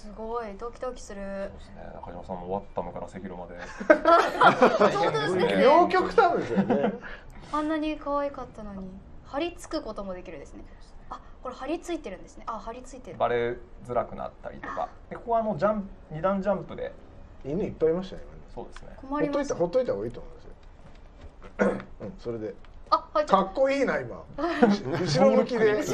すごい。ドキドキする。そうですね。中島さんも終わったのからセキロまで。本当ですね。両極端ですよね。あんなに可愛かったのに。張り付くこともできるですね。あこれ張り付いてるんですね。あ張り付いてる。バレづらくなったりとか。でここはあのジャンプ二段ジャンプで。犬いっぱいいましたね。そうですね。困ほっといりたほっといた方がいいと思いますよ。うんそれで。あはいかっこいいな今。後ろ向きで。